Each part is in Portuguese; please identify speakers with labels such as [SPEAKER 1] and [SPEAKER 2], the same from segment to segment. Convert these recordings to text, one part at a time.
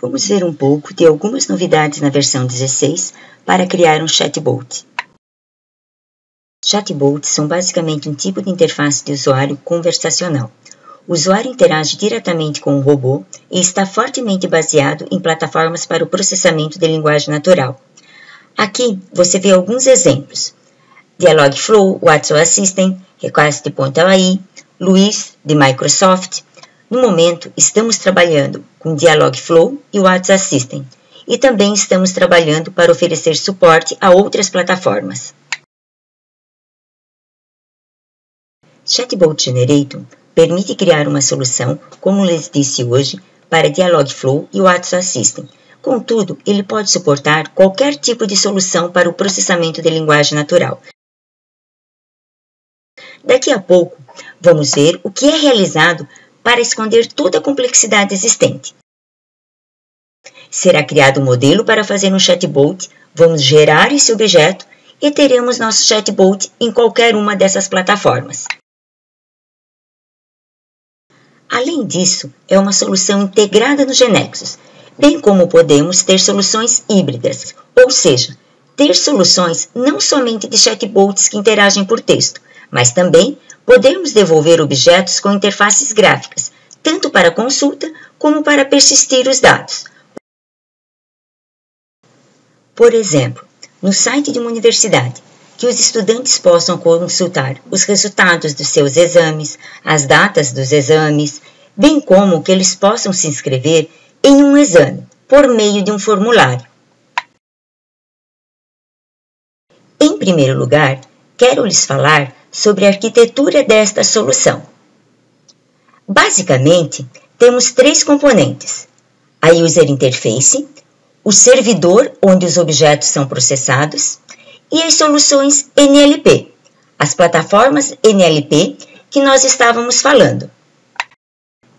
[SPEAKER 1] Vamos ver um pouco de algumas novidades na versão 16 para criar um chatbot. Chatbots são basicamente um tipo de interface de usuário conversacional. O usuário interage diretamente com o robô e está fortemente baseado em plataformas para o processamento de linguagem natural. Aqui você vê alguns exemplos: Dialogflow, WhatsApp Assistant, Request.ai, Luiz, de Microsoft. No momento, estamos trabalhando com Dialogflow e WhatsApp Assistant, e também estamos trabalhando para oferecer suporte a outras plataformas. Chatbot Generator permite criar uma solução, como lhes disse hoje, para Dialogflow e WhatsApp Assistant. Contudo, ele pode suportar qualquer tipo de solução para o processamento de linguagem natural. Daqui a pouco, vamos ver o que é realizado para esconder toda a complexidade existente. Será criado um modelo para fazer um chatbot, vamos gerar esse objeto e teremos nosso chatbot em qualquer uma dessas plataformas. Além disso, é uma solução integrada no Genexus, bem como podemos ter soluções híbridas, ou seja, ter soluções não somente de chatbots que interagem por texto, mas também podemos devolver objetos com interfaces gráficas, tanto para consulta como para persistir os dados. Por exemplo, no site de uma universidade, que os estudantes possam consultar os resultados dos seus exames, as datas dos exames, bem como que eles possam se inscrever em um exame por meio de um formulário. Em primeiro lugar, quero lhes falar sobre a arquitetura desta solução. Basicamente, temos três componentes: a User Interface, o servidor onde os objetos são processados e as soluções NLP, as plataformas NLP que nós estávamos falando.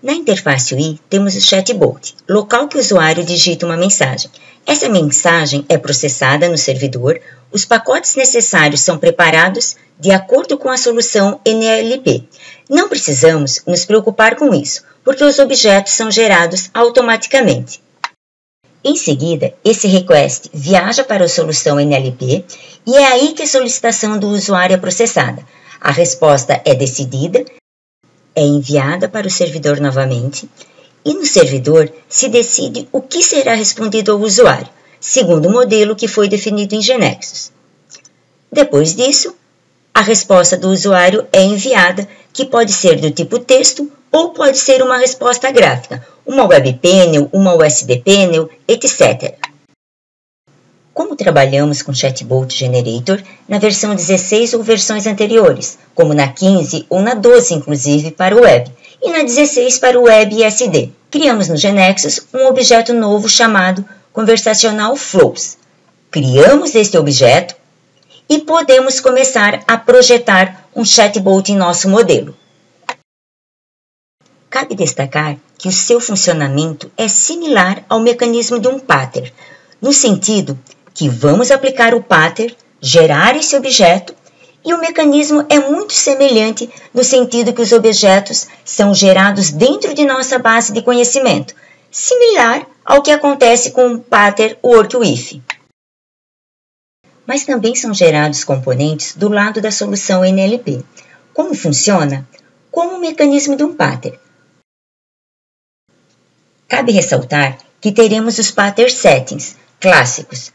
[SPEAKER 1] Na interface UI, temos o chatbot, local que o usuário digita uma mensagem. Essa mensagem é processada no servidor, os pacotes necessários são preparados de acordo com a solução NLP. Não precisamos nos preocupar com isso, porque os objetos são gerados automaticamente. Em seguida, esse request viaja para a solução NLP e é aí que a solicitação do usuário é processada. A resposta é decidida, é enviada para o servidor novamente e no servidor se decide o que será respondido ao usuário, segundo o modelo que foi definido em Genexus. Depois disso, a resposta do usuário é enviada, que pode ser do tipo texto ou pode ser uma resposta gráfica, uma web panel, uma USD panel, etc. Como trabalhamos com Chatbot Generator na versão 16 ou versões anteriores, como na 15 ou na 12 inclusive para o web, e na 16 para o web SD, criamos no Genexus um objeto novo chamado Conversational Flows. Criamos este objeto e podemos começar a projetar um chatbot em nosso modelo. Cabe destacar que o seu funcionamento é similar ao mecanismo de um pattern, no sentido que vamos aplicar o pattern, gerar esse objeto, e o mecanismo é muito semelhante no sentido que os objetos são gerados dentro de nossa base de conhecimento, similar ao que acontece com o pattern work-with. Mas também são gerados componentes do lado da solução NLP. Como funciona? Como o mecanismo de um pattern. Cabe ressaltar que teremos os pattern settings clássicos,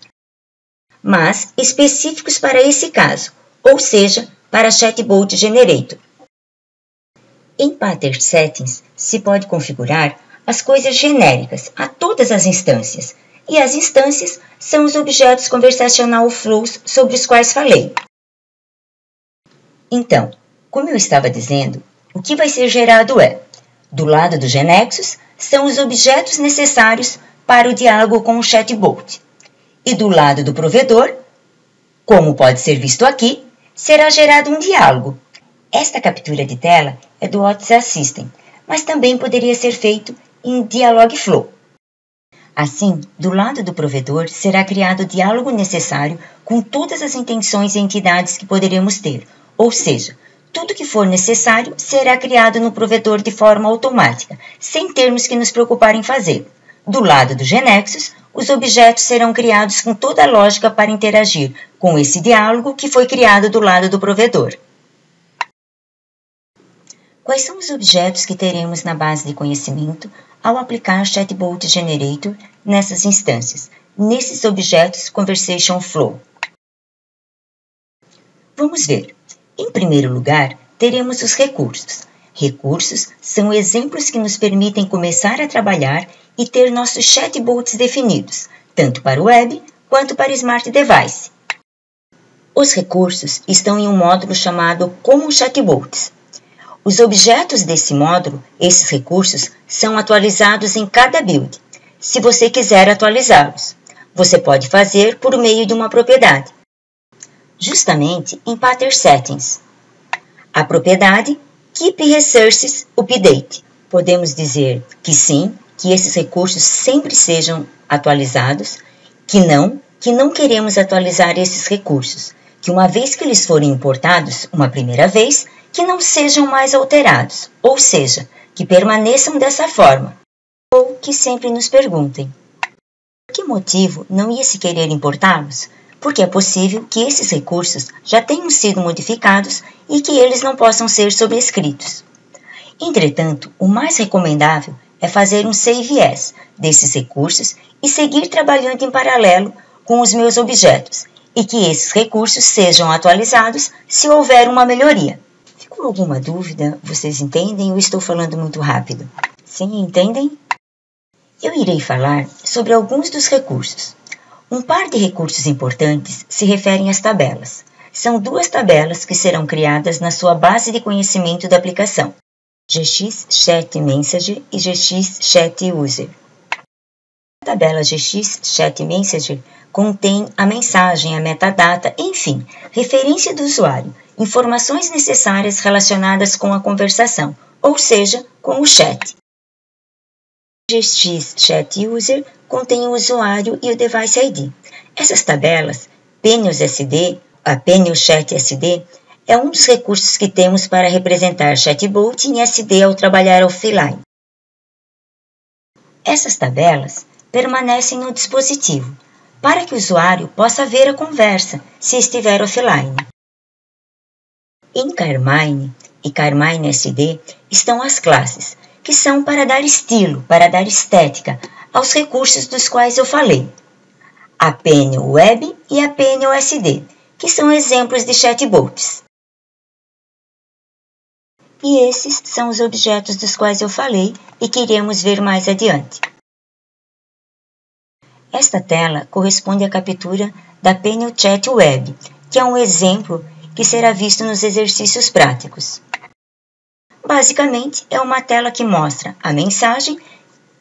[SPEAKER 1] mas específicos para esse caso, ou seja, para Chatbot Generator. Em pattern settings se pode configurar as coisas genéricas a todas as instâncias, e as instâncias são os objetos conversacional flows sobre os quais falei. Então, como eu estava dizendo, o que vai ser gerado é, do lado do Genexus, são os objetos necessários para o diálogo com o chatbot. E do lado do provedor, como pode ser visto aqui, será gerado um diálogo. Esta captura de tela é do WhatsApp Assistant, mas também poderia ser feito em Dialogflow. Assim, do lado do provedor será criado o diálogo necessário com todas as intenções e entidades que poderemos ter, ou seja, tudo que for necessário será criado no provedor de forma automática, sem termos que nos preocupar em fazer. do lado do Genexus, os objetos serão criados com toda a lógica para interagir com esse diálogo que foi criado do lado do provedor. Quais são os objetos que teremos na base de conhecimento ao aplicar Chatbot Generator nessas instâncias, nesses objetos Conversation Flow? Vamos ver. Em primeiro lugar, teremos os recursos. Recursos são exemplos que nos permitem começar a trabalhar e ter nossos chatbots definidos, tanto para web quanto para smart device. Os recursos estão em um módulo chamado Como Chatbots. Os objetos desse módulo, esses recursos, são atualizados em cada build, se você quiser atualizá-los. Você pode fazer por meio de uma propriedade, justamente em Pattern Settings. A propriedade Keep Resources Update. Podemos dizer que sim, que esses recursos sempre sejam atualizados, que não, que não queremos atualizar esses recursos, que uma vez que eles forem importados uma primeira vez, que não sejam mais alterados, ou seja, que permaneçam dessa forma, ou que sempre nos perguntem: por que motivo não ia se querer importá-los? Porque é possível que esses recursos já tenham sido modificados e que eles não possam ser sobrescritos. Entretanto, o mais recomendável é fazer um save as desses recursos e seguir trabalhando em paralelo com os meus objetos e que esses recursos sejam atualizados se houver uma melhoria. Ficou alguma dúvida? Vocês entendem ou estou falando muito rápido? Sim, entendem? Eu irei falar sobre alguns dos recursos. Um par de recursos importantes se referem às tabelas. São duas tabelas que serão criadas na sua base de conhecimento da aplicação. GX Chat Messenger e GX Chat User. A tabela GX Chat Messenger contém a mensagem, a metadata, enfim, referência do usuário, informações necessárias relacionadas com a conversação, ou seja, com o chat. GX Chat User contém o usuário e o device ID. Essas tabelas, Penius SD, a Penius Chat SD, é um dos recursos que temos para representar chatbot em SD ao trabalhar offline. Essas tabelas permanecem no dispositivo, para que o usuário possa ver a conversa se estiver offline. Em Carmine e Carmine SD estão as classes, que são para dar estilo, para dar estética aos recursos dos quais eu falei. A Web e a Penny SD, que são exemplos de chatbots. E esses são os objetos dos quais eu falei e que iremos ver mais adiante. Esta tela corresponde à captura da Penny Chat Web, que é um exemplo que será visto nos exercícios práticos. Basicamente, é uma tela que mostra a mensagem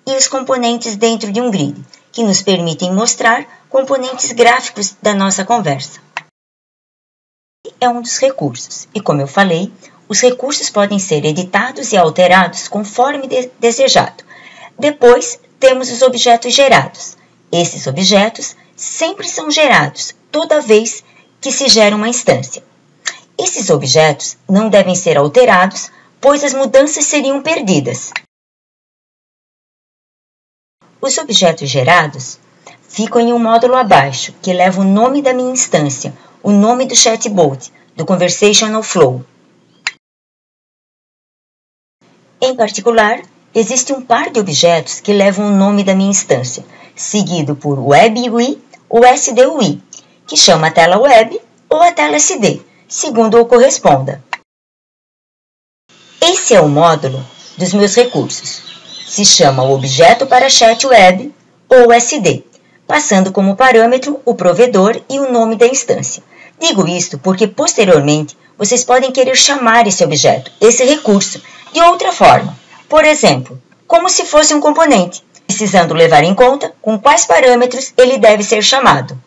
[SPEAKER 1] e os componentes dentro de um grid, que nos permitem mostrar componentes gráficos da nossa conversa. É um dos recursos, e como eu falei, os recursos podem ser editados e alterados conforme de desejado. Depois, temos os objetos gerados. Esses objetos sempre são gerados toda vez que se gera uma instância. Esses objetos não devem ser alterados, pois as mudanças seriam perdidas. Os objetos gerados ficam em um módulo abaixo, que leva o nome da minha instância, o nome do chatbot, do Conversational Flow, Em particular, existe um par de objetos que levam o nome da minha instância, seguido por WebUI ou SDUI, que chama a tela web ou a tela SD, segundo o corresponda. Esse é o módulo dos meus recursos. Se chama objeto para chat web ou SD, passando como parâmetro o provedor e o nome da instância. Digo isto porque posteriormente vocês podem querer chamar esse objeto, esse recurso, de outra forma. Por exemplo, como se fosse um componente, precisando levar em conta com quais parâmetros ele deve ser chamado.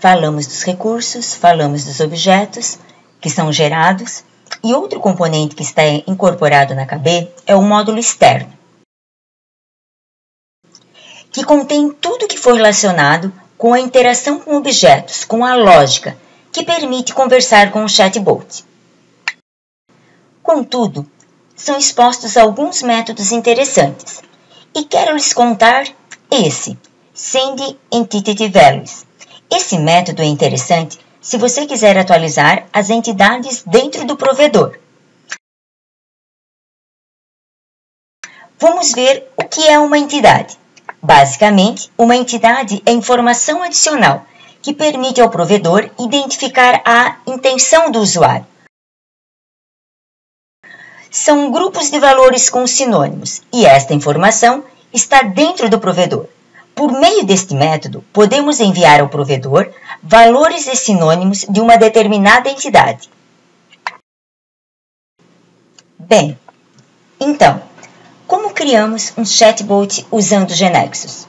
[SPEAKER 1] Falamos dos recursos, falamos dos objetos que são gerados, e outro componente que está incorporado na KB é o módulo externo, que contém tudo que for relacionado com a interação com objetos, com a lógica, que permite conversar com o chatbot. Contudo, são expostos alguns métodos interessantes. E quero lhes contar esse, Send Entity Values. Esse método é interessante se você quiser atualizar as entidades dentro do provedor. Vamos ver o que é uma entidade. Basicamente, uma entidade é informação adicional que permite ao provedor identificar a intenção do usuário. São grupos de valores com sinônimos e esta informação está dentro do provedor. Por meio deste método, podemos enviar ao provedor valores e sinônimos de uma determinada entidade. Bem, então, como criamos um chatbot usando o Genexus?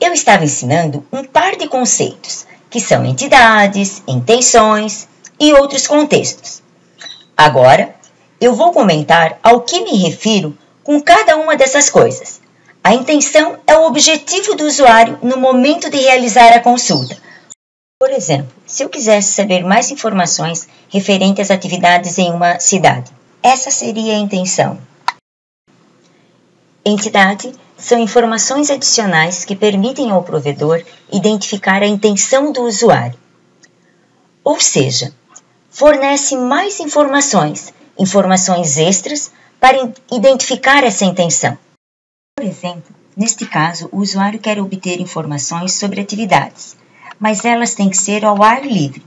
[SPEAKER 1] Eu estava ensinando um par de conceitos, que são entidades, intenções e outros contextos. Agora, eu vou comentar ao que me refiro com cada uma dessas coisas. A intenção é o objetivo do usuário no momento de realizar a consulta. Por exemplo, se eu quisesse saber mais informações referentes às atividades em uma cidade, essa seria a intenção. Entidade são informações adicionais que permitem ao provedor identificar a intenção do usuário. Ou seja, fornece mais informações, informações extras para identificar essa intenção. Por exemplo, neste caso, o usuário quer obter informações sobre atividades, mas elas têm que ser ao ar livre.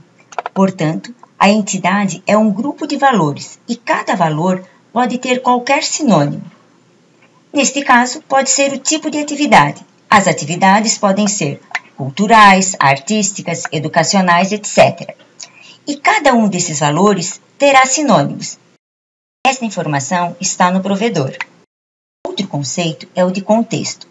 [SPEAKER 1] Portanto, a entidade é um grupo de valores e cada valor pode ter qualquer sinônimo. Neste caso, pode ser o tipo de atividade. As atividades podem ser culturais, artísticas, educacionais, etc. E cada um desses valores terá sinônimos. Esta informação está no provedor. Outro conceito é o de contexto.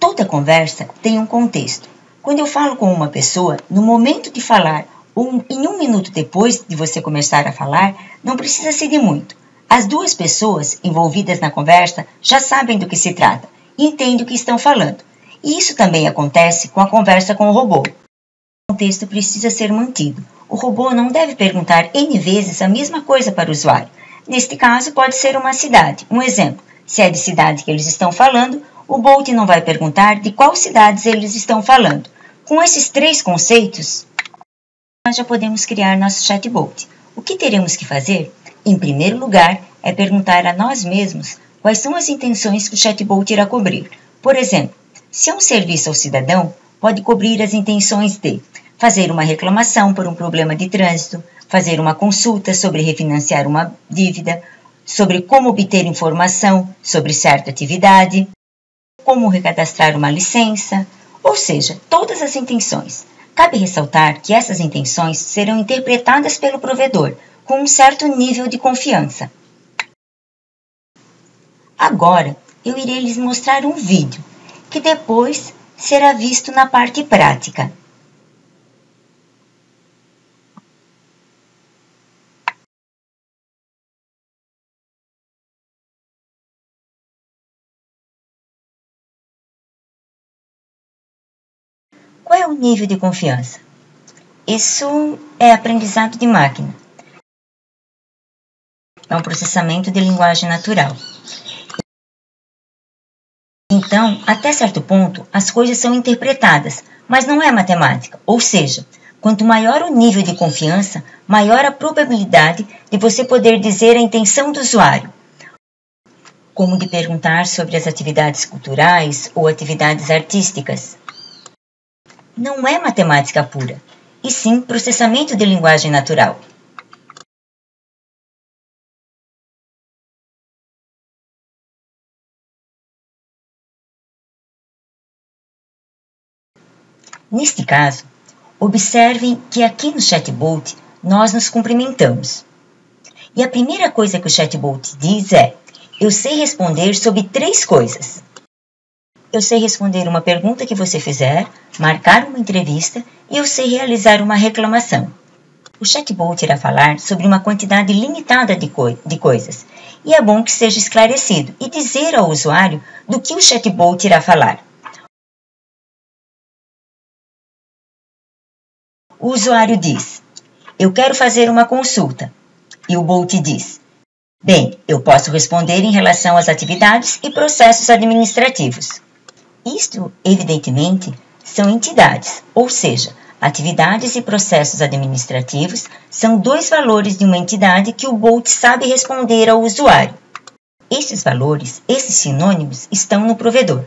[SPEAKER 1] Toda conversa tem um contexto. Quando eu falo com uma pessoa, no momento de falar ou em um minuto depois de você começar a falar, não precisa ser de muito. As duas pessoas envolvidas na conversa já sabem do que se trata e entendem o que estão falando. E isso também acontece com a conversa com o robô. O contexto precisa ser mantido. O robô não deve perguntar N vezes a mesma coisa para o usuário. Neste caso, pode ser uma cidade. Um exemplo: se é de cidade que eles estão falando, o Bolt não vai perguntar de qual cidades eles estão falando. Com esses três conceitos, nós já podemos criar nosso chatbot. O que teremos que fazer? Em primeiro lugar, é perguntar a nós mesmos quais são as intenções que o chatbot irá cobrir. Por exemplo, se é um serviço ao cidadão, pode cobrir as intenções de fazer uma reclamação por um problema de trânsito, fazer uma consulta sobre refinanciar uma dívida, sobre como obter informação sobre certa atividade, como recadastrar uma licença, ou seja, todas as intenções. Cabe ressaltar que essas intenções serão interpretadas pelo provedor com um certo nível de confiança. Agora eu irei lhes mostrar um vídeo que depois será visto na parte prática. Qual é o nível de confiança? Isso é aprendizado de máquina é um processamento de linguagem natural. Então, até certo ponto, as coisas são interpretadas, mas não é matemática. Ou seja, quanto maior o nível de confiança, maior a probabilidade de você poder dizer a intenção do usuário. Como de perguntar sobre as atividades culturais ou atividades artísticas. Não é matemática pura, e sim processamento de linguagem natural. Neste caso, observem que aqui no chatbot nós nos cumprimentamos. E a primeira coisa que o chatbot diz é: eu sei responder sobre três coisas. Eu sei responder uma pergunta que você fizer, marcar uma entrevista e eu sei realizar uma reclamação. O chatbot irá falar sobre uma quantidade limitada de, de coisas e é bom que seja esclarecido e dizer ao usuário do que o chatbot irá falar. O usuário diz: Eu quero fazer uma consulta. E o Bolt diz: Bem, eu posso responder em relação às atividades e processos administrativos. Isto, evidentemente, são entidades, ou seja, atividades e processos administrativos são dois valores de uma entidade que o Bolt sabe responder ao usuário. Esses valores, esses sinônimos, estão no provedor.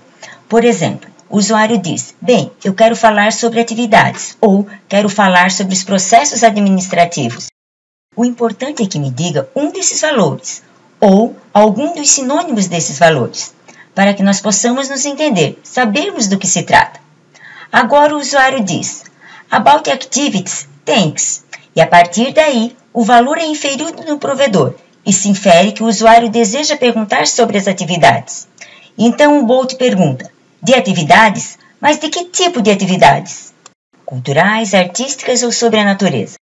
[SPEAKER 1] Por exemplo, o usuário diz: Bem, eu quero falar sobre atividades ou quero falar sobre os processos administrativos. O importante é que me diga um desses valores ou algum dos sinônimos desses valores, para que nós possamos nos entender, sabermos do que se trata. Agora o usuário diz: About activities, thanks. E a partir daí, o valor é inferido no provedor e se infere que o usuário deseja perguntar sobre as atividades. Então o Bolt pergunta: De atividades? Mas de que tipo de atividades? Culturais, artísticas ou sobre a natureza?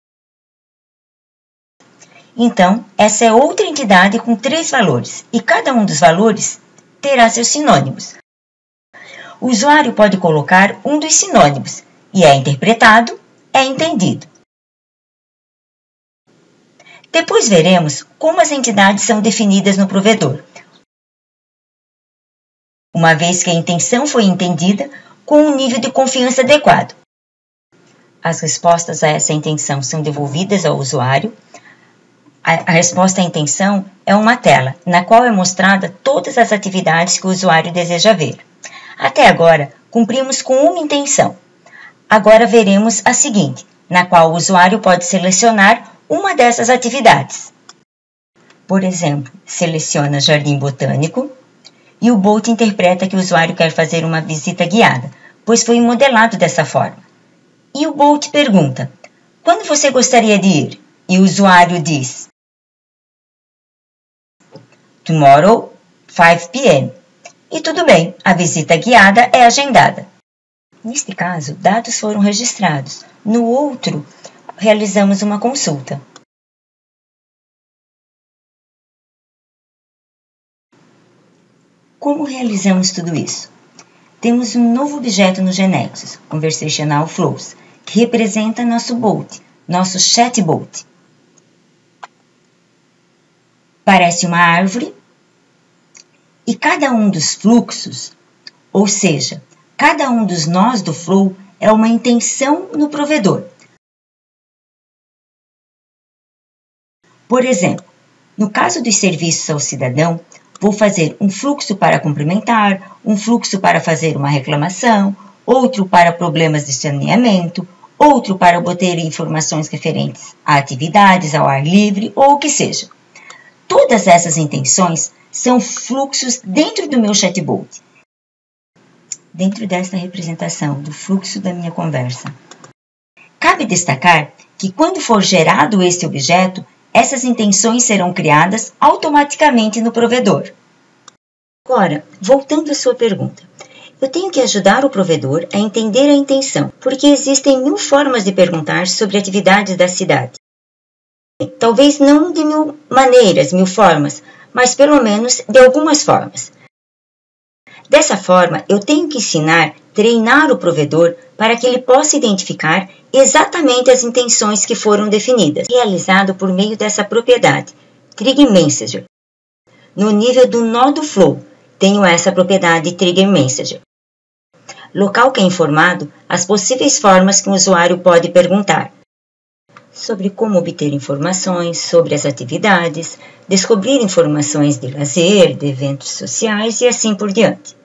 [SPEAKER 1] Então, essa é outra entidade com três valores, e cada um dos valores terá seus sinônimos. O usuário pode colocar um dos sinônimos e é interpretado, é entendido. Depois veremos como as entidades são definidas no provedor. Uma vez que a intenção foi entendida com um nível de confiança adequado. As respostas a essa intenção são devolvidas ao usuário a, resposta à intenção é uma tela, na qual é mostrada todas as atividades que o usuário deseja ver. Até agora, cumprimos com uma intenção. Agora veremos a seguinte, na qual o usuário pode selecionar uma dessas atividades. Por exemplo, seleciona Jardim Botânico e o Bolt interpreta que o usuário quer fazer uma visita guiada, pois foi modelado dessa forma. E o Bolt pergunta: Quando você gostaria de ir? E o usuário diz: Tomorrow, 5 p.m. E tudo bem, a visita guiada é agendada. Neste caso, dados foram registrados. No outro, realizamos uma consulta. Como realizamos tudo isso? Temos um novo objeto no Genexus, Conversational Flows, que representa nosso Bolt, nosso chatbot. Parece uma árvore e cada um dos fluxos, ou seja, cada um dos nós do flow é uma intenção no provedor. Por exemplo, no caso dos serviços ao cidadão, vou fazer um fluxo para cumprimentar, um fluxo para fazer uma reclamação, outro para problemas de saneamento, outro para obter informações referentes a atividades ao ar livre ou o que seja. Todas essas intenções são fluxos dentro do meu chatbot, dentro desta representação do fluxo da minha conversa. Cabe destacar que quando for gerado este objeto, essas intenções serão criadas automaticamente no provedor. Agora, voltando à sua pergunta, eu tenho que ajudar o provedor a entender a intenção, porque existem mil formas de perguntar sobre atividades da cidade. Talvez não de mil maneiras, mil formas, mas pelo menos de algumas formas. Dessa forma, eu tenho que ensinar, treinar o provedor para que ele possa identificar exatamente as intenções que foram definidas, realizado por meio dessa propriedade, Trigger Messenger. No nível do nó do flow, tenho essa propriedade Trigger Messenger. Local que é informado as possíveis formas que o usuário pode perguntar, sobre como obter informações sobre as atividades, descobrir informações de lazer, de eventos sociais e assim por diante.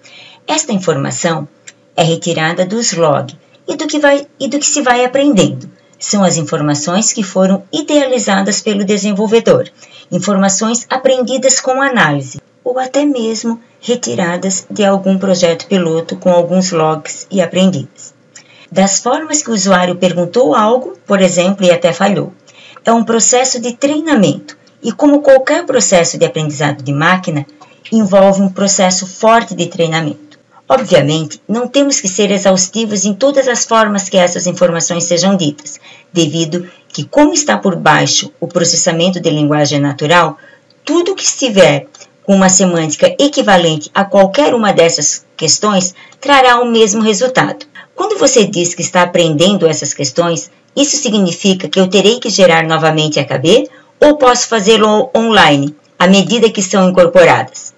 [SPEAKER 1] Esta informação é retirada dos log e do que, vai, e do que se vai aprendendo. São as informações que foram idealizadas pelo desenvolvedor, informações aprendidas com análise, ou até mesmo retiradas de algum projeto piloto com alguns logs e aprendidas das formas que o usuário perguntou algo, por exemplo, e até falhou. É um processo de treinamento e, como qualquer processo de aprendizado de máquina, envolve um processo forte de treinamento. Obviamente, não temos que ser exaustivos em todas as formas que essas informações sejam ditas, devido que, como está por baixo o processamento de linguagem natural, tudo que estiver com uma semântica equivalente a qualquer uma dessas questões trará o mesmo resultado. Quando você diz que está aprendendo essas questões, isso significa que eu terei que gerar novamente a KB ou posso fazê-lo online, à medida que são incorporadas.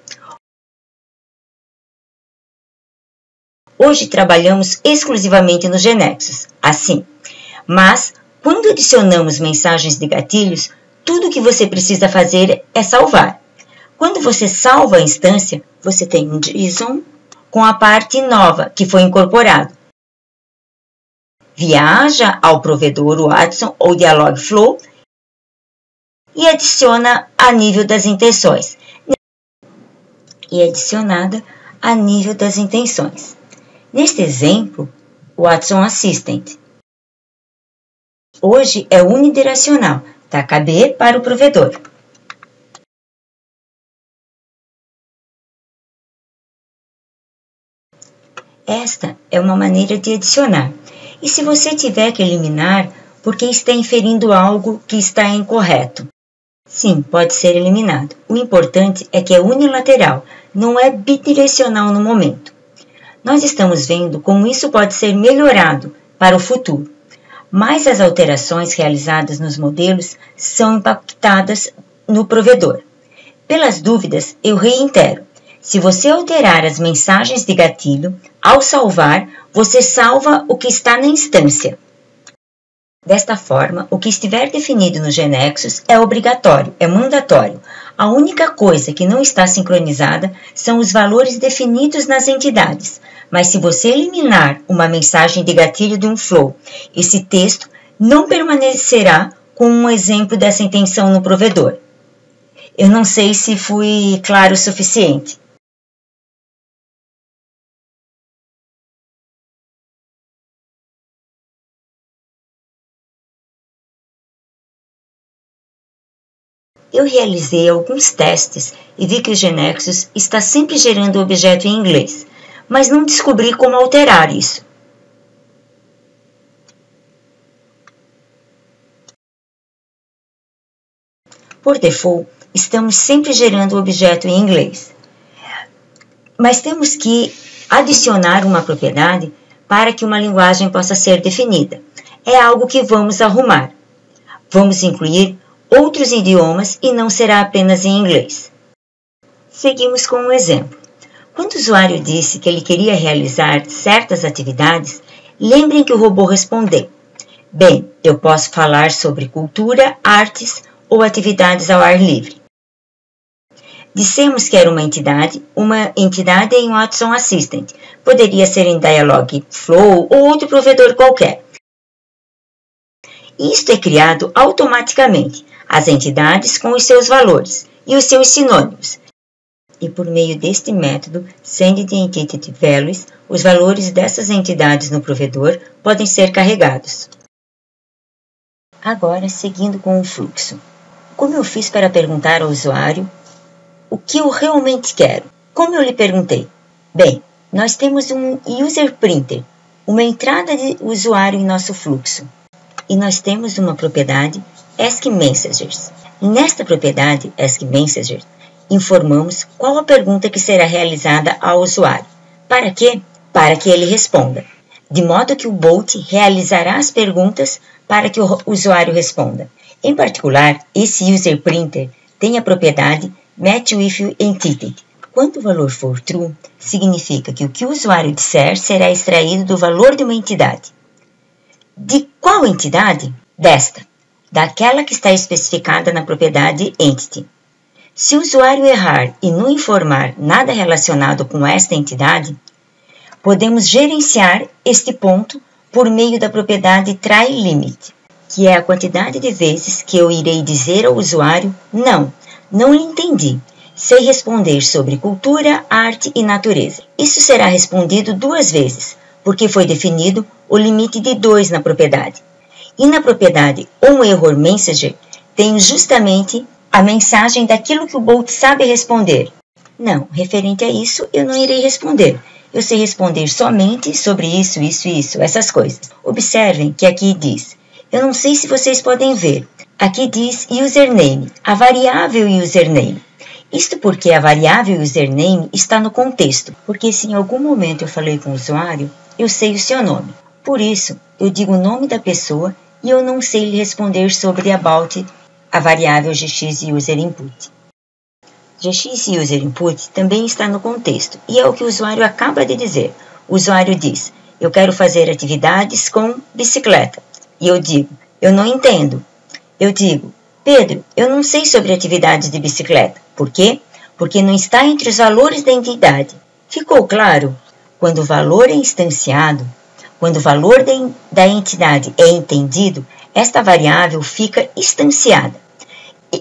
[SPEAKER 1] Hoje trabalhamos exclusivamente nos genexos, assim. Mas, quando adicionamos mensagens de gatilhos, tudo o que você precisa fazer é salvar. Quando você salva a instância, você tem um JSON com a parte nova que foi incorporado. Viaja ao provedor Watson ou Dialogflow e adiciona a nível das intenções. E adicionada a nível das intenções. Neste exemplo, o Watson Assistant. Hoje é unidirecional, da KB para o provedor. Esta é uma maneira de adicionar. E se você tiver que eliminar, porque está inferindo algo que está incorreto? Sim, pode ser eliminado. O importante é que é unilateral, não é bidirecional no momento. Nós estamos vendo como isso pode ser melhorado para o futuro, mas as alterações realizadas nos modelos são impactadas no provedor. Pelas dúvidas, eu reitero: se você alterar as mensagens de gatilho, ao salvar, você salva o que está na instância. Desta forma, o que estiver definido no Genexus é obrigatório, é mandatório. A única coisa que não está sincronizada são os valores definidos nas entidades. Mas se você eliminar uma mensagem de gatilho de um flow, esse texto não permanecerá com um exemplo dessa intenção no provedor. Eu não sei se fui claro o suficiente. Eu realizei alguns testes e vi que o Genexus está sempre gerando o objeto em inglês, mas não descobri como alterar isso. Por default, estamos sempre gerando o objeto em inglês. Mas temos que adicionar uma propriedade para que uma linguagem possa ser definida. É algo que vamos arrumar. Vamos incluir outros idiomas e não será apenas em inglês. Seguimos com um exemplo. Quando o usuário disse que ele queria realizar certas atividades, lembrem que o robô respondeu: Bem, eu posso falar sobre cultura, artes ou atividades ao ar livre. Dissemos que era uma entidade, uma entidade em Watson Assistant. Poderia ser em Dialogflow ou outro provedor qualquer. Isto é criado automaticamente, as entidades com os seus valores e os seus sinônimos. E por meio deste método, Send Entity Values, os valores dessas entidades no provedor podem ser carregados. Agora, seguindo com o fluxo. Como eu fiz para perguntar ao usuário o que eu realmente quero? Como eu lhe perguntei? Bem, nós temos um user printer, uma entrada de usuário em nosso fluxo e nós temos uma propriedade Ask Messengers. Nesta propriedade Ask Messengers, informamos qual a pergunta que será realizada ao usuário. Para quê? Para que ele responda. De modo que o bot realizará as perguntas para que o usuário responda. Em particular, esse user printer tem a propriedade match with entity. Quando o valor for true, significa que o que o usuário disser será extraído do valor de uma entidade. De qual entidade? Desta, daquela que está especificada na propriedade entity. Se o usuário errar e não informar nada relacionado com esta entidade, podemos gerenciar este ponto por meio da propriedade tryLimit, que é a quantidade de vezes que eu irei dizer ao usuário não, não entendi. Sei responder sobre cultura, arte e natureza. Isso será respondido duas vezes, porque foi definido o limite de 2 na propriedade. E na propriedade onError Messenger, tenho justamente a mensagem daquilo que o Bolt sabe responder. Não, referente a isso, eu não irei responder. Eu sei responder somente sobre isso, isso isso, essas coisas. Observem que aqui diz, eu não sei se vocês podem ver, aqui diz username, a variável username. Isto porque a variável username está no contexto, porque se em algum momento eu falei com o usuário, eu sei o seu nome. Por isso, eu digo o nome da pessoa e eu não sei lhe responder sobre about a variável gx user input. GX User Input também está no contexto e é o que o usuário acaba de dizer. O usuário diz: Eu quero fazer atividades com bicicleta. E eu digo: Eu não entendo. Eu digo: Pedro, eu não sei sobre atividades de bicicleta. Por quê? Porque não está entre os valores da entidade. Ficou claro? Quando o valor é instanciado, quando o valor da entidade é entendido, esta variável fica instanciada.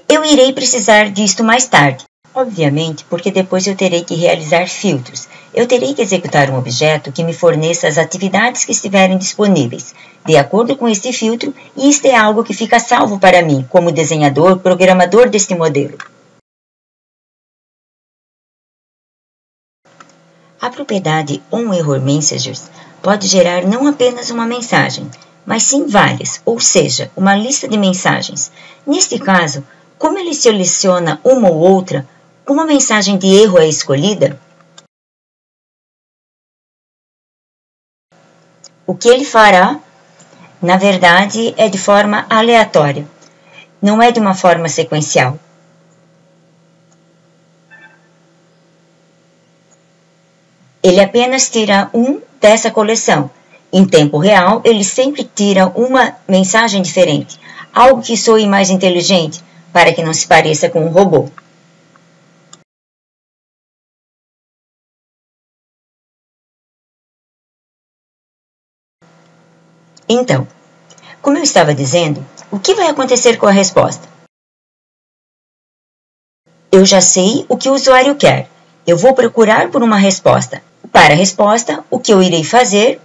[SPEAKER 1] Eu irei precisar disto mais tarde, Obviamente, porque depois eu terei que realizar filtros. Eu terei que executar um objeto que me forneça as atividades que estiverem disponíveis, de acordo com este filtro, e isto é algo que fica salvo para mim, como desenhador, programador deste modelo. A propriedade onErrorMessages pode gerar não apenas uma mensagem, mas sim várias, ou seja, uma lista de mensagens. Neste caso, como ele seleciona uma ou outra, uma mensagem de erro é escolhida, o que ele fará, na verdade, é de forma aleatória, não é de uma forma sequencial. Ele apenas tira um dessa coleção. Em tempo real, ele sempre tira uma mensagem diferente, algo que soe mais inteligente, para que não se pareça com um robô. Então, como eu estava dizendo, o que vai acontecer com a resposta? Eu já sei o que o usuário quer. Eu vou procurar por uma resposta. Para a resposta, o que eu irei fazer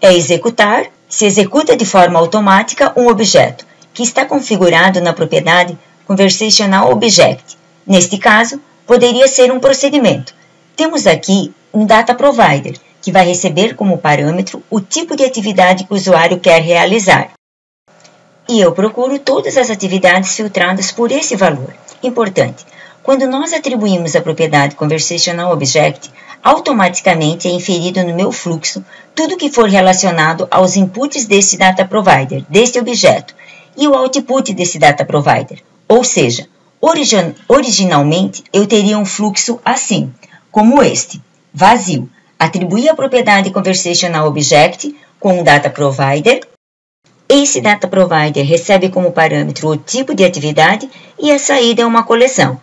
[SPEAKER 1] é executar, se executa de forma automática um objeto que está configurado na propriedade Conversational Object. Neste caso, poderia ser um procedimento. Temos aqui um Data Provider, que vai receber como parâmetro o tipo de atividade que o usuário quer realizar. E eu procuro todas as atividades filtradas por esse valor. Importante, quando nós atribuímos a propriedade Conversational Object, automaticamente é inferido no meu fluxo tudo que for relacionado aos inputs desse data provider, desse objeto, e o output desse data provider. Ou seja, origin originalmente eu teria um fluxo assim, como este, vazio, atribuir a propriedade Conversational Object com um Data Provider. Esse Data Provider recebe como parâmetro o tipo de atividade e a saída é uma coleção.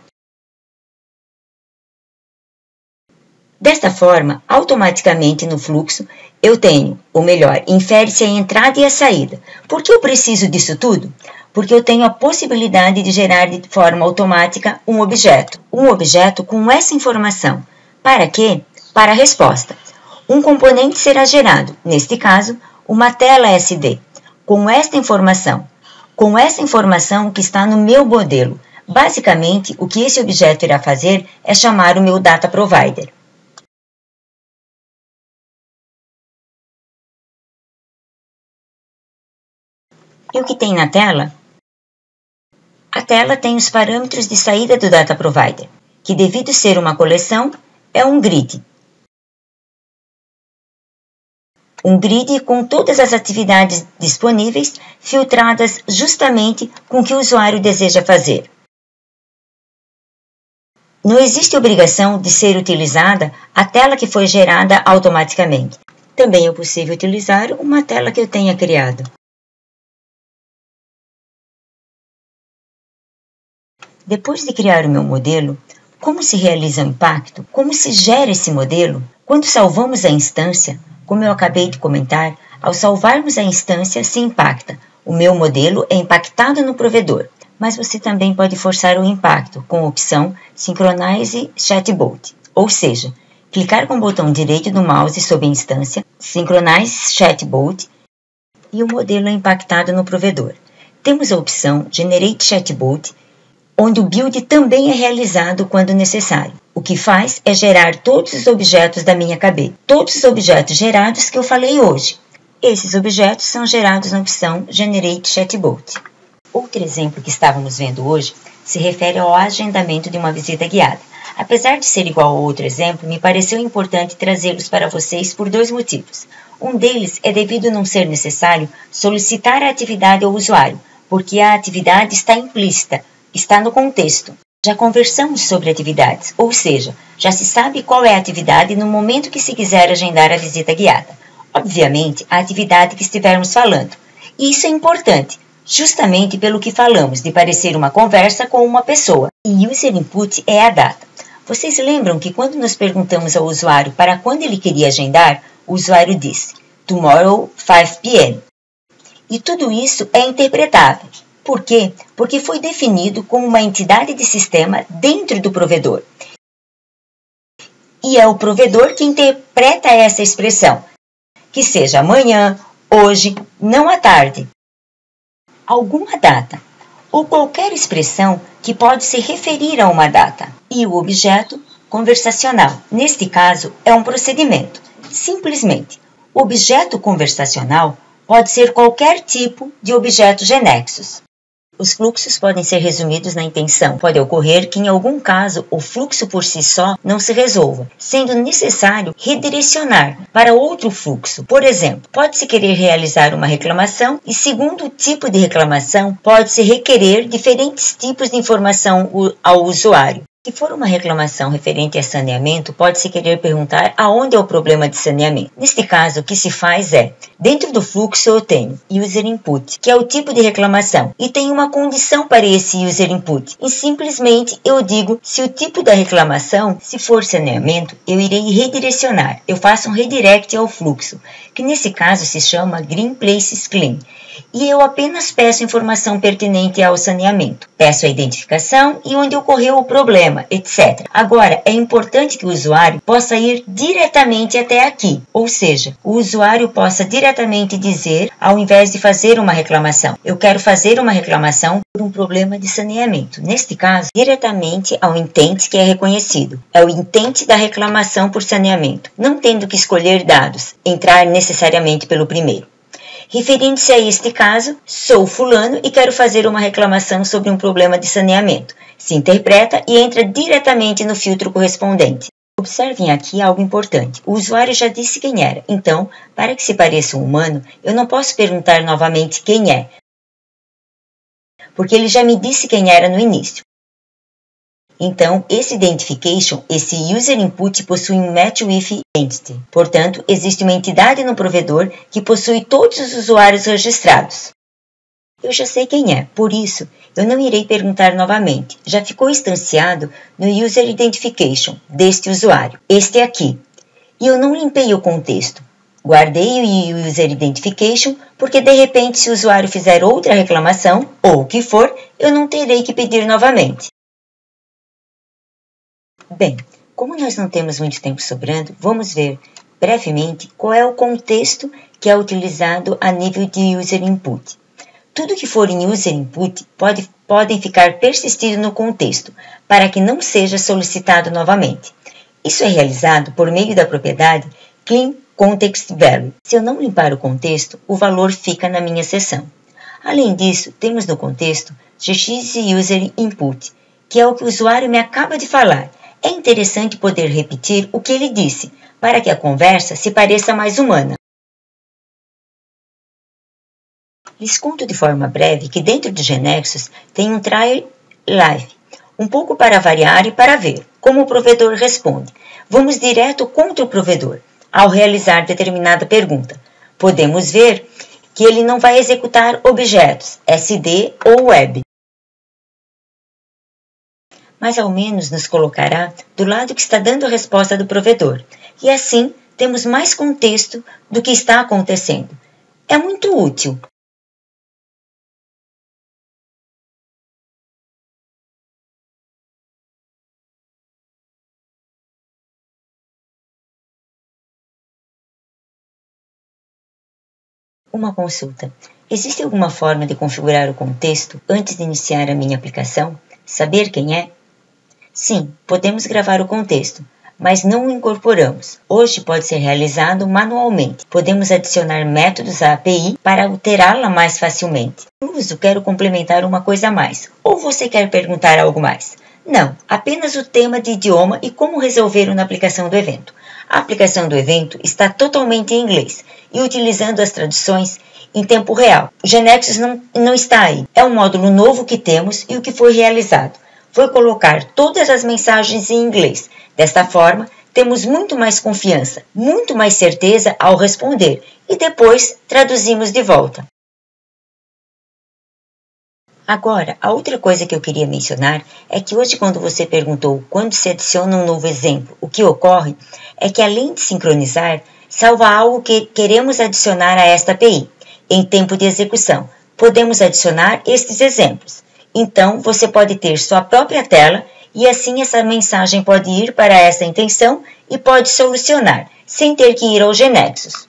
[SPEAKER 1] Desta forma, automaticamente no fluxo, eu tenho, ou melhor, infere-se a entrada e a saída. Por que eu preciso disso tudo? Porque eu tenho a possibilidade de gerar de forma automática um objeto. Um objeto com essa informação. Para quê? Para a resposta, um componente será gerado, neste caso, uma tela SD, com esta informação, com essa informação que está no meu modelo. Basicamente, o que esse objeto irá fazer é chamar o meu data provider. E o que tem na tela? A tela tem os parâmetros de saída do data provider, que devido ser uma coleção, é um grid, um grid com todas as atividades disponíveis, filtradas justamente com o que o usuário deseja fazer. Não existe obrigação de ser utilizada a tela que foi gerada automaticamente. Também é possível utilizar uma tela que eu tenha criado. Depois de criar o meu modelo, como se realiza o impacto? Como se gera esse modelo? Quando salvamos a instância, como eu acabei de comentar, ao salvarmos a instância, se impacta. O meu modelo é impactado no provedor, mas você também pode forçar o impacto com a opção Synchronize Chatbot, ou seja, clicar com o botão direito do mouse sobre a instância Synchronize Chatbot e o modelo é impactado no provedor. Temos a opção Generate Chatbot, onde o build também é realizado quando necessário. O que faz é gerar todos os objetos da minha cabeça, todos os objetos gerados que eu falei hoje. Esses objetos são gerados na opção Generate Chatbot. Outro exemplo que estávamos vendo hoje se refere ao agendamento de uma visita guiada. Apesar de ser igual ao outro exemplo, me pareceu importante trazê-los para vocês por dois motivos. Um deles é devido não ser necessário solicitar a atividade ao usuário, porque a atividade está implícita, está no contexto. Já conversamos sobre atividades, ou seja, já se sabe qual é a atividade no momento que se quiser agendar a visita guiada. Obviamente, a atividade que estivermos falando. E isso é importante, justamente pelo que falamos de parecer uma conversa com uma pessoa. E user input é a data. Vocês lembram que quando nos perguntamos ao usuário para quando ele queria agendar, o usuário disse tomorrow 5 p.m. E tudo isso é interpretável. Por quê? Porque foi definido como uma entidade de sistema dentro do provedor. E é o provedor que interpreta essa expressão, que seja amanhã, hoje, não à tarde. Alguma data ou qualquer expressão que pode se referir a uma data. E o objeto conversacional, neste caso, é um procedimento. Simplesmente, o objeto conversacional pode ser qualquer tipo de objeto genexus. Os fluxos podem ser resumidos na intenção. Pode ocorrer que, em algum caso, o fluxo por si só não se resolva, sendo necessário redirecionar para outro fluxo. Por exemplo, pode-se querer realizar uma reclamação e, segundo o tipo de reclamação, pode-se requerer diferentes tipos de informação ao usuário. Se for uma reclamação referente a saneamento, pode-se querer perguntar aonde é o problema de saneamento. Neste caso, o que se faz é, dentro do fluxo eu tenho user input, que é o tipo de reclamação, e tem uma condição para esse user input. E simplesmente eu digo se o tipo da reclamação, se for saneamento, eu irei redirecionar. Eu faço um redirect ao fluxo, que nesse caso se chama Green Places Clean e eu apenas peço informação pertinente ao saneamento. Peço a identificação e onde ocorreu o problema, etc. Agora, é importante que o usuário possa ir diretamente até aqui, ou seja, o usuário possa diretamente dizer, ao invés de fazer uma reclamação, eu quero fazer uma reclamação por um problema de saneamento. Neste caso, diretamente ao intente que é reconhecido. É o intente da reclamação por saneamento, não tendo que escolher dados, entrar necessariamente pelo primeiro. Referindo-se a este caso, sou fulano e quero fazer uma reclamação sobre um problema de saneamento. Se interpreta e entra diretamente no filtro correspondente. Observem aqui algo importante. O usuário já disse quem era, então, para que se pareça um humano, eu não posso perguntar novamente quem é, porque ele já me disse quem era no início. Então, esse identification, esse user input possui um match with entity. Portanto, existe uma entidade no provedor que possui todos os usuários registrados. Eu já sei quem é, por isso eu não irei perguntar novamente. Já ficou instanciado no user identification deste usuário, este aqui. E eu não limpei o contexto. Guardei o user identification porque de repente se o usuário fizer outra reclamação ou o que for, eu não terei que pedir novamente. Bem, como nós não temos muito tempo sobrando, vamos ver brevemente qual é o contexto que é utilizado a nível de user input. Tudo que for em user input pode, podem ficar persistido no contexto, para que não seja solicitado novamente. Isso é realizado por meio da propriedade clean context value. Se eu não limpar o contexto, o valor fica na minha seção. Além disso, temos no contexto gx user input, que é o que o usuário me acaba de falar é interessante poder repetir o que ele disse, para que a conversa se pareça mais humana. Lhes conto de forma breve que dentro de Genexus tem um trial live, um pouco para variar e para ver como o provedor responde. Vamos direto contra o provedor ao realizar determinada pergunta. Podemos ver que ele não vai executar objetos SD ou web, mas ao menos nos colocará do lado que está dando a resposta do provedor, e assim temos mais contexto do que está acontecendo. É muito útil. Uma consulta. Existe alguma forma de configurar o contexto antes de iniciar a minha aplicação? Saber quem é? Sim, podemos gravar o contexto, mas não o incorporamos. Hoje pode ser realizado manualmente. Podemos adicionar métodos à API para alterá-la mais facilmente. Incluso quero complementar uma coisa a mais. Ou você quer perguntar algo mais? Não, apenas o tema de idioma e como resolver na aplicação do evento. A aplicação do evento está totalmente em inglês e utilizando as traduções em tempo real. O Genexus não, não está aí. É um módulo novo que temos e o que foi realizado foi colocar todas as mensagens em inglês. Desta forma, temos muito mais confiança, muito mais certeza ao responder e depois traduzimos de volta. Agora, a outra coisa que eu queria mencionar é que hoje, quando você perguntou quando se adiciona um novo exemplo, o que ocorre é que, além de sincronizar, salva algo que queremos adicionar a esta API. Em tempo de execução, podemos adicionar estes exemplos. Então, você pode ter sua própria tela e assim essa mensagem pode ir para essa intenção e pode solucionar, sem ter que ir ao Genexus.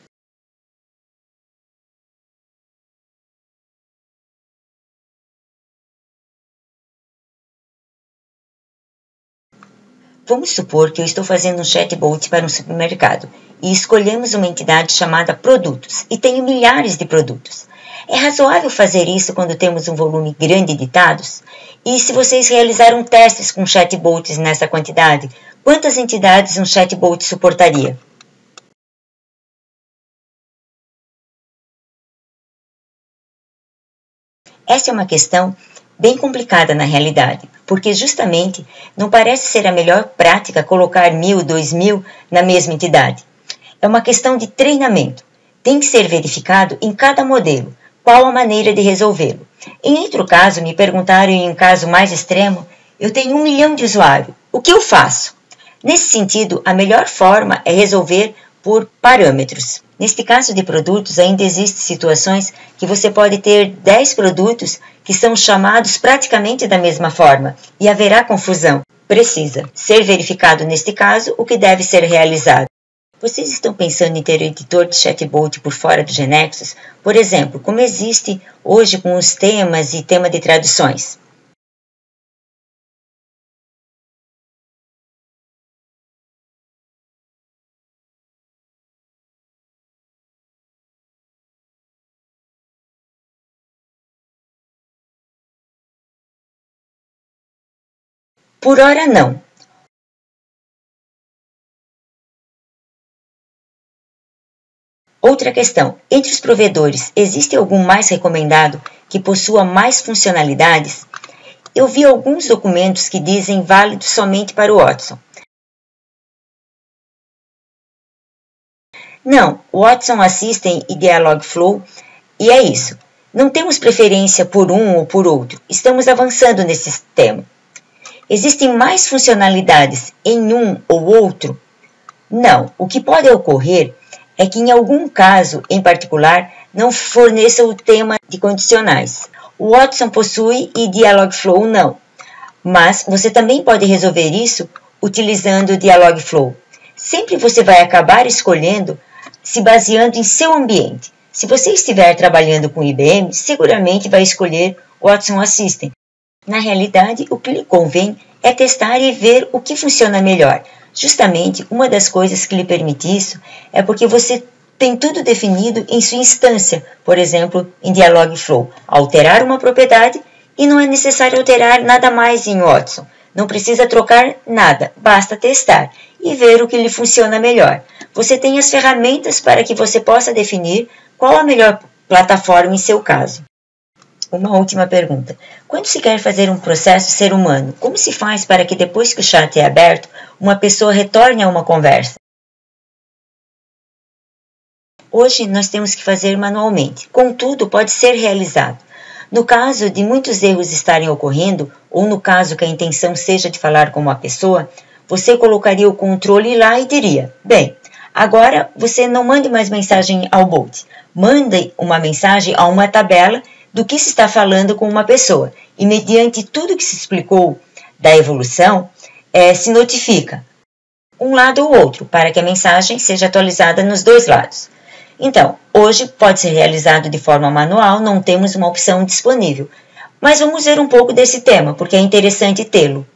[SPEAKER 1] Vamos supor que eu estou fazendo um chatbot para um supermercado e escolhemos uma entidade chamada Produtos e tenho milhares de produtos. É razoável fazer isso quando temos um volume grande de dados? E se vocês realizaram testes com chatbots nessa quantidade, quantas entidades um chatbot suportaria? Essa é uma questão bem complicada na realidade, porque justamente não parece ser a melhor prática colocar mil, dois mil na mesma entidade. É uma questão de treinamento. Tem que ser verificado em cada modelo qual a maneira de resolvê-lo. Em outro caso, me perguntaram em um caso mais extremo, eu tenho um milhão de usuários, o que eu faço? Nesse sentido, a melhor forma é resolver por parâmetros. Neste caso de produtos, ainda existem situações que você pode ter 10 produtos que são chamados praticamente da mesma forma e haverá confusão. Precisa ser verificado neste caso o que deve ser realizado. Vocês estão pensando em ter um editor de chatbot por fora do Genexus? Por exemplo, como existe hoje com os temas e tema de traduções? Por hora não. Outra questão: entre os provedores, existe algum mais recomendado que possua mais funcionalidades? Eu vi alguns documentos que dizem válido somente para o Watson. Não, o Watson Assistant e Dialogflow, e é isso. Não temos preferência por um ou por outro. Estamos avançando nesse sistema. Existem mais funcionalidades em um ou outro? Não. O que pode ocorrer é que, em algum caso em particular, não forneça o tema de condicionais. O Watson possui e Dialogflow não. Mas você também pode resolver isso utilizando o Dialogflow. Sempre você vai acabar escolhendo se baseando em seu ambiente. Se você estiver trabalhando com IBM, seguramente vai escolher o Watson Assistant, na realidade, o que lhe convém é testar e ver o que funciona melhor. Justamente uma das coisas que lhe permite isso é porque você tem tudo definido em sua instância, por exemplo, em Dialogflow. Alterar uma propriedade e não é necessário alterar nada mais em Watson. Não precisa trocar nada, basta testar e ver o que lhe funciona melhor. Você tem as ferramentas para que você possa definir qual a melhor plataforma em seu caso. Uma última pergunta. Quando se quer fazer um processo ser humano, como se faz para que depois que o chat é aberto, uma pessoa retorne a uma conversa? Hoje nós temos que fazer manualmente, contudo, pode ser realizado. No caso de muitos erros estarem ocorrendo, ou no caso que a intenção seja de falar com uma pessoa, você colocaria o controle lá e diria: Bem, agora você não mande mais mensagem ao bot, mande uma mensagem a uma tabela do que se está falando com uma pessoa. E mediante tudo que se explicou da evolução, é, se notifica um lado ou outro, para que a mensagem seja atualizada nos dois lados. Então, hoje pode ser realizado de forma manual, não temos uma opção disponível. Mas vamos ver um pouco desse tema, porque é interessante tê-lo.